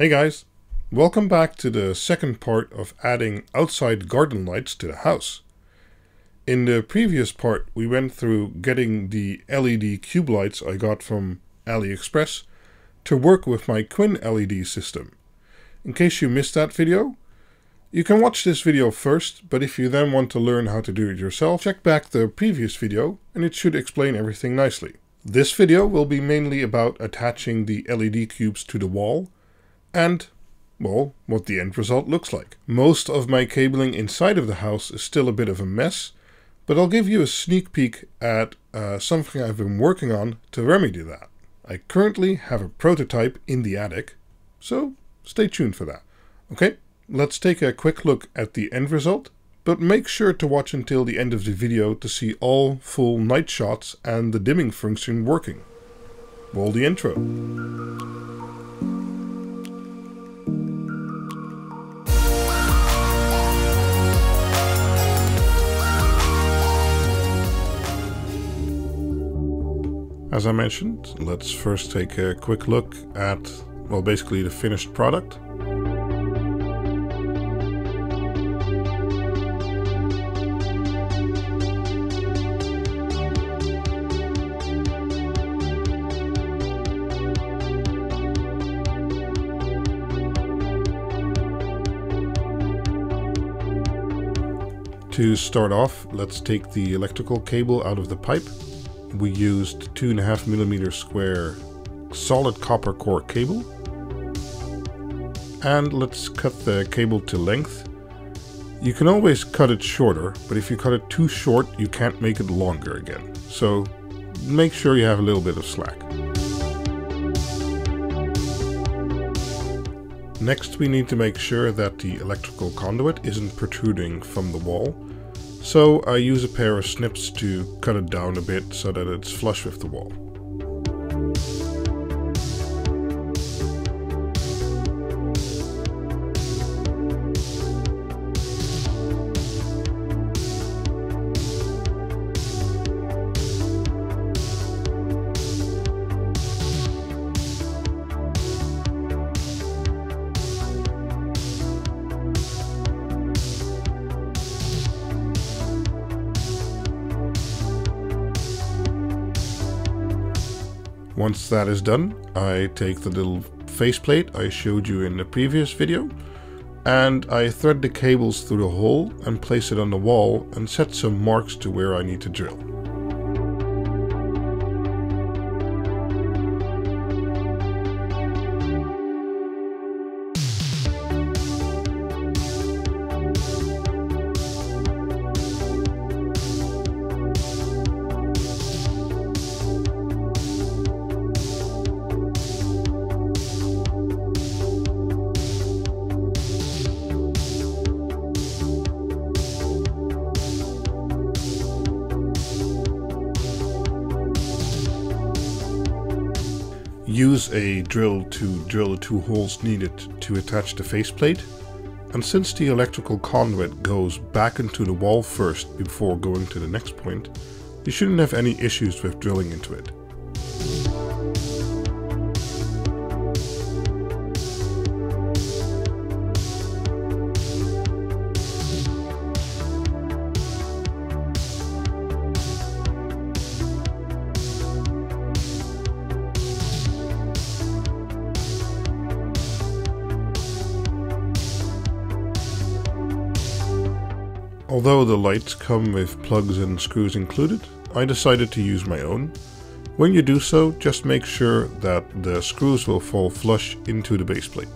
Hey guys, welcome back to the second part of adding outside garden lights to the house. In the previous part we went through getting the LED cube lights I got from AliExpress to work with my QuinLED system. In case you missed that video, you can watch this video first, but if you then want to learn how to do it yourself, check back the previous video and it should explain everything nicely. This video will be mainly about attaching the LED cubes to the wall and, well, what the end result looks like. Most of my cabling inside of the house is still a bit of a mess, but I'll give you a sneak peek at uh, something I've been working on to remedy that. I currently have a prototype in the attic, so stay tuned for that. Okay, let's take a quick look at the end result, but make sure to watch until the end of the video to see all full night shots and the dimming function working. Roll the intro. As I mentioned, let's first take a quick look at, well, basically the finished product. To start off, let's take the electrical cable out of the pipe we used two and a half millimeter square solid copper core cable. And let's cut the cable to length. You can always cut it shorter, but if you cut it too short, you can't make it longer again. So make sure you have a little bit of slack. Next we need to make sure that the electrical conduit isn't protruding from the wall so I use a pair of snips to cut it down a bit so that it's flush with the wall. Once that is done, I take the little faceplate I showed you in the previous video and I thread the cables through the hole and place it on the wall and set some marks to where I need to drill. Use a drill to drill the two holes needed to attach the faceplate. And since the electrical conduit goes back into the wall first before going to the next point, you shouldn't have any issues with drilling into it. Although the lights come with plugs and screws included, I decided to use my own. When you do so, just make sure that the screws will fall flush into the base plate.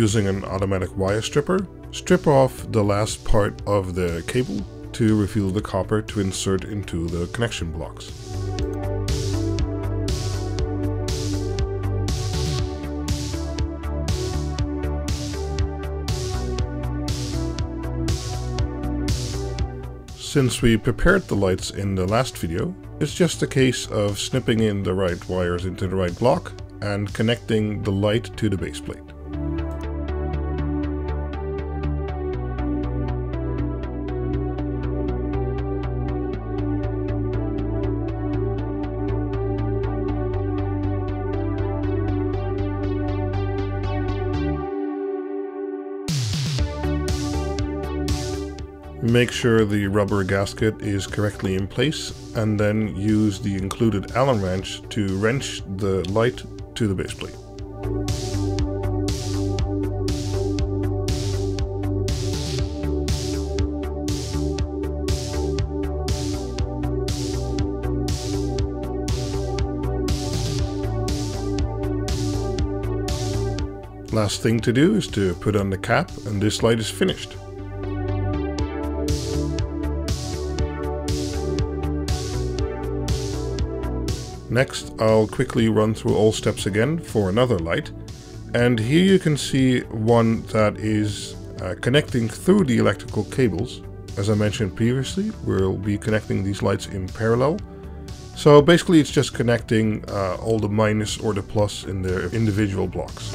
Using an automatic wire stripper, strip off the last part of the cable to reveal the copper to insert into the connection blocks. Since we prepared the lights in the last video, it's just a case of snipping in the right wires into the right block and connecting the light to the base plate. Make sure the rubber gasket is correctly in place and then use the included Allen wrench to wrench the light to the base plate. Last thing to do is to put on the cap and this light is finished. Next, I'll quickly run through all steps again for another light. And here you can see one that is uh, connecting through the electrical cables. As I mentioned previously, we'll be connecting these lights in parallel. So basically it's just connecting uh, all the minus or the plus in their individual blocks.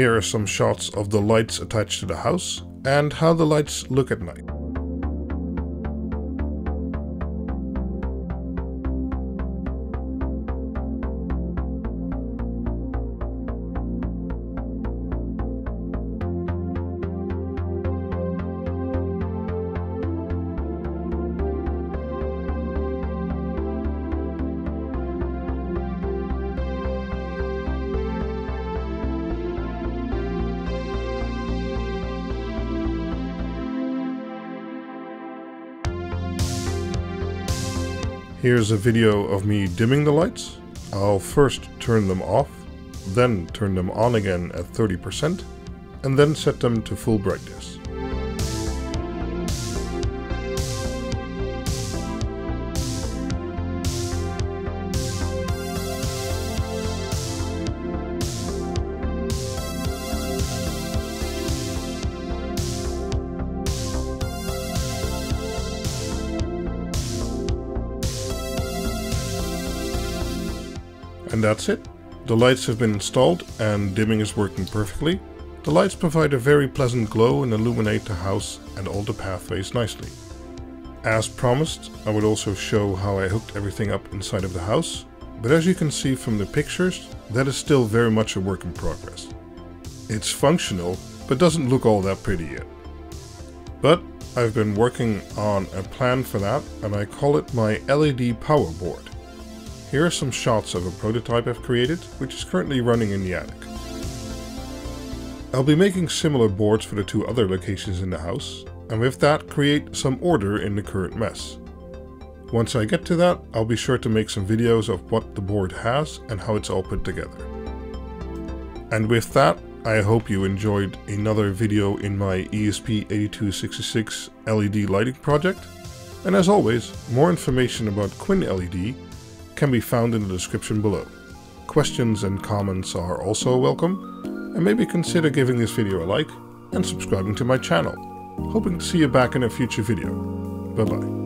Here are some shots of the lights attached to the house and how the lights look at night. Here's a video of me dimming the lights. I'll first turn them off, then turn them on again at 30%, and then set them to full brightness. And that's it. The lights have been installed and dimming is working perfectly. The lights provide a very pleasant glow and illuminate the house and all the pathways nicely. As promised, I would also show how I hooked everything up inside of the house, but as you can see from the pictures, that is still very much a work in progress. It's functional, but doesn't look all that pretty yet. But I've been working on a plan for that and I call it my LED power board. Here are some shots of a prototype I've created, which is currently running in the attic. I'll be making similar boards for the two other locations in the house, and with that create some order in the current mess. Once I get to that, I'll be sure to make some videos of what the board has and how it's all put together. And with that, I hope you enjoyed another video in my ESP8266 LED lighting project. And as always, more information about QuinLED can be found in the description below. Questions and comments are also welcome, and maybe consider giving this video a like and subscribing to my channel. Hoping to see you back in a future video. Bye bye.